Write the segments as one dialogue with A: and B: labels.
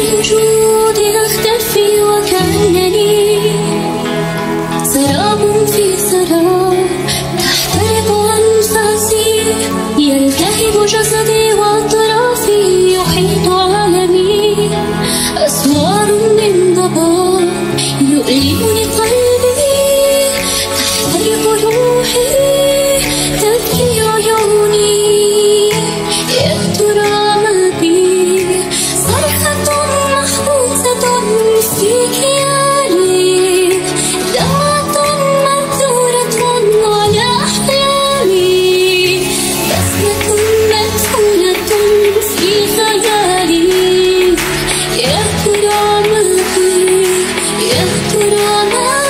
A: من أختفي وكأنني đùa ngỡ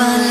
B: my life.